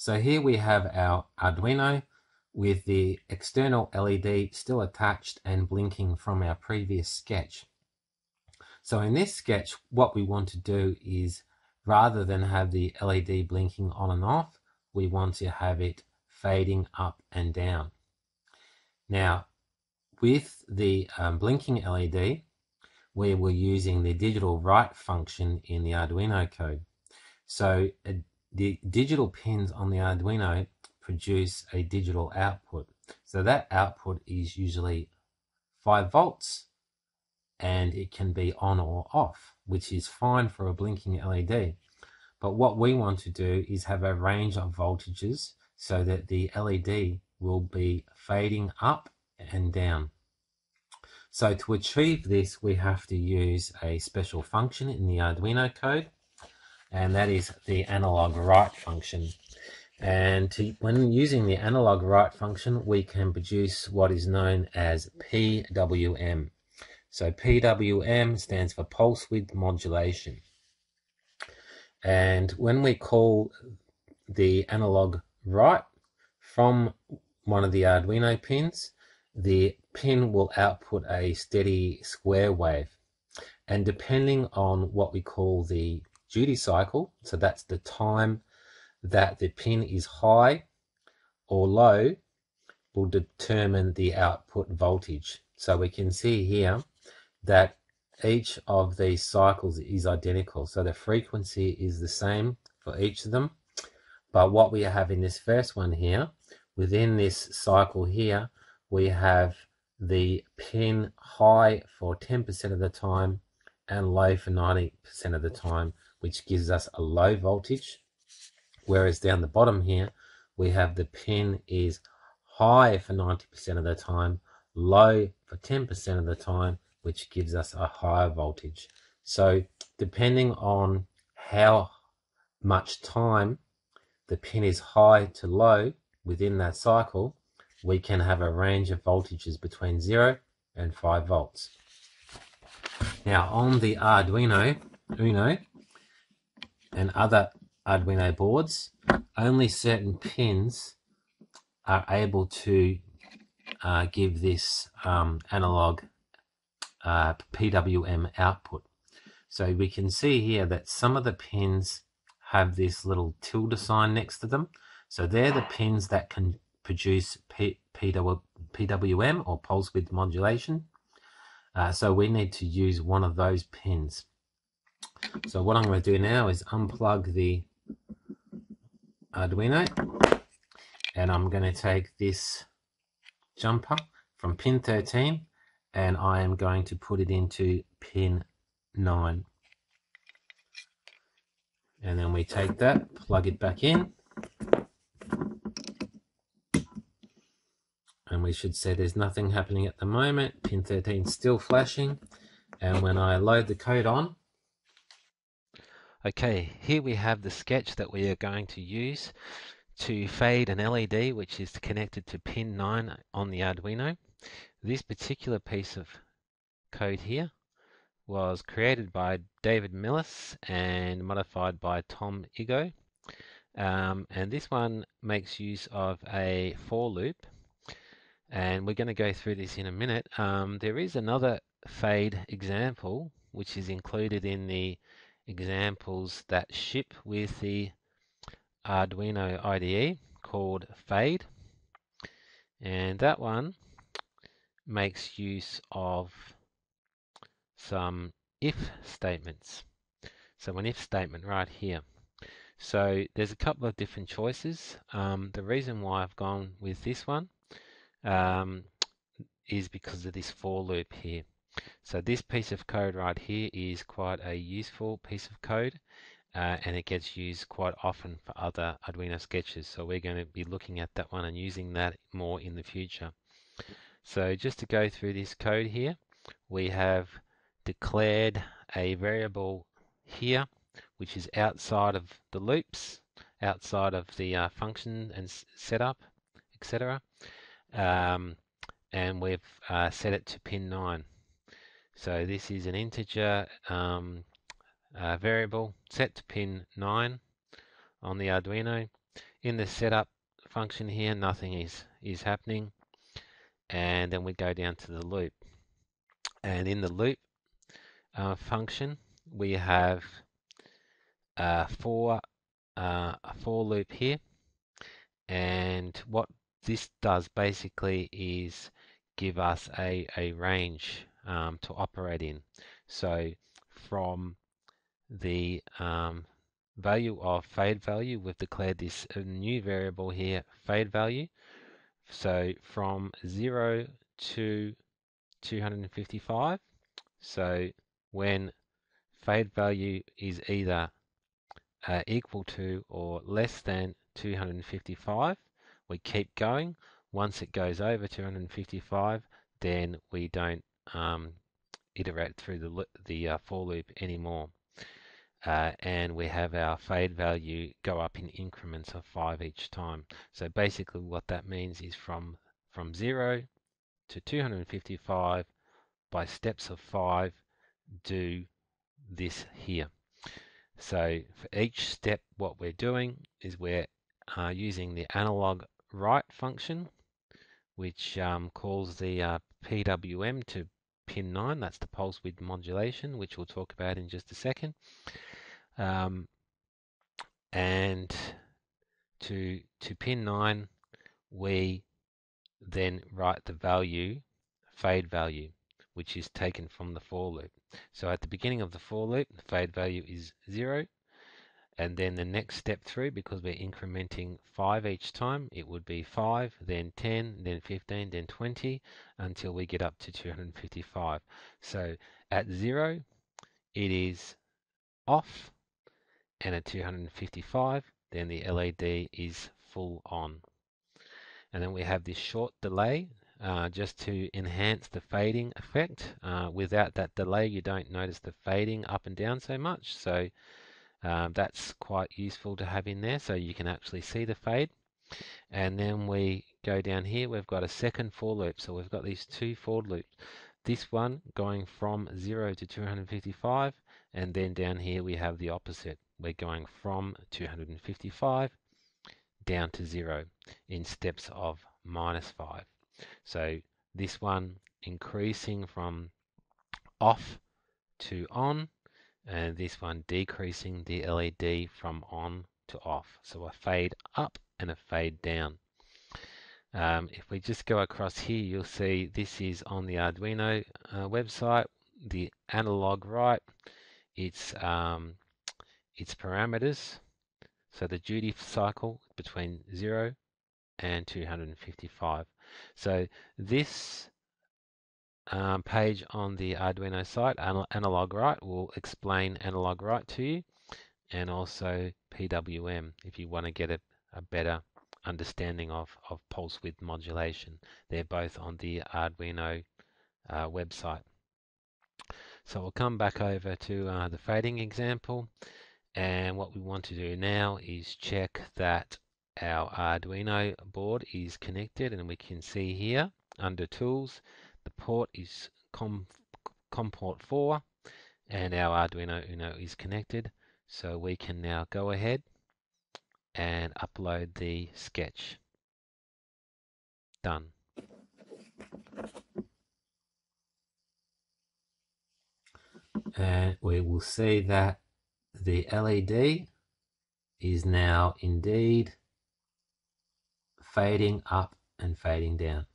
So here we have our Arduino with the external LED still attached and blinking from our previous sketch. So in this sketch, what we want to do is rather than have the LED blinking on and off, we want to have it fading up and down. Now, with the um, blinking LED, we were using the digital write function in the Arduino code. So uh, the digital pins on the Arduino produce a digital output. So that output is usually 5 volts and it can be on or off, which is fine for a blinking LED. But what we want to do is have a range of voltages so that the LED will be fading up and down. So to achieve this, we have to use a special function in the Arduino code, and that is the analog write function. And to, when using the analog write function, we can produce what is known as PWM. So PWM stands for pulse width modulation. And when we call the analog write from one of the Arduino pins, the pin will output a steady square wave. And depending on what we call the duty cycle, so that's the time that the pin is high or low, will determine the output voltage. So we can see here that each of these cycles is identical. So the frequency is the same for each of them. But what we have in this first one here, within this cycle here, we have the pin high for 10% of the time and low for 90% of the time, which gives us a low voltage. Whereas down the bottom here, we have the pin is high for 90% of the time, low for 10% of the time, which gives us a higher voltage. So depending on how much time the pin is high to low within that cycle, we can have a range of voltages between 0 and 5 volts. Now on the Arduino Uno and other Arduino boards, only certain pins are able to uh, give this um, analog uh, PWM output. So we can see here that some of the pins have this little tilde sign next to them. So they're the pins that can produce P, PW, PWM or pulse width modulation. Uh, so we need to use one of those pins. So what I'm going to do now is unplug the Arduino and I'm going to take this jumper from pin 13 and I am going to put it into pin 9 and then we take that plug it back in and we should say there's nothing happening at the moment. Pin 13 still flashing. And when I load the code on, Okay, here we have the sketch that we are going to use to fade an LED which is connected to pin 9 on the Arduino. This particular piece of code here was created by David Mellis and modified by Tom Igoe. Um, and this one makes use of a for loop and we're going to go through this in a minute. Um, there is another fade example which is included in the examples that ship with the Arduino IDE called fade and that one makes use of some if statements. So an if statement right here. So there's a couple of different choices. Um, the reason why I've gone with this one um, is because of this for loop here. So this piece of code right here is quite a useful piece of code uh, and it gets used quite often for other Arduino sketches. So we're going to be looking at that one and using that more in the future. So just to go through this code here, we have declared a variable here which is outside of the loops, outside of the uh, function and setup, etc um, and we've uh, set it to pin 9. So this is an integer um, uh, variable set to pin 9 on the Arduino in the setup function here, nothing is, is happening. And then we go down to the loop. And in the loop uh, function, we have uh, for uh, a for loop here. And what this does basically is give us a, a range um, to operate in. So from the um, value of fade value, we've declared this new variable here, fade value. So from 0 to 255, so when fade value is either uh, equal to or less than 255, we keep going. Once it goes over 255, then we don't um, iterate through the, the uh, for loop anymore. Uh, and we have our fade value go up in increments of 5 each time. So basically what that means is from, from 0 to 255 by steps of 5 do this here. So for each step what we're doing is we're uh, using the analog write function which um, calls the uh, PWM to pin 9, that's the pulse width modulation, which we'll talk about in just a second. Um, and to, to pin 9, we then write the value, fade value, which is taken from the for loop. So at the beginning of the for loop, the fade value is 0, and then the next step through because we're incrementing 5 each time it would be 5 then 10 then 15 then 20 until we get up to 255 so at 0 it is off and at 255 then the LED is full on. And then we have this short delay uh, just to enhance the fading effect. Uh, without that delay you don't notice the fading up and down so much. So um, that's quite useful to have in there so you can actually see the fade. And then we go down here, we've got a second for loop. So we've got these two for loops. This one going from 0 to 255 and then down here we have the opposite. We're going from 255 down to 0 in steps of minus 5. So this one increasing from off to on and this one decreasing the LED from on to off. So a fade up and a fade down. Um, if we just go across here, you'll see this is on the Arduino uh, website, the analog write, its, um, its parameters. So the duty cycle between 0 and 255. So this um, page on the Arduino site, Analog Write, will explain Analog Write to you and also PWM if you want to get a, a better understanding of, of pulse width modulation. They're both on the Arduino uh, website. So we'll come back over to uh, the fading example and what we want to do now is check that our Arduino board is connected and we can see here under tools the port is COM, COM port 4 and our Arduino Uno is connected. So we can now go ahead and upload the sketch. Done. And we will see that the LED is now indeed fading up and fading down.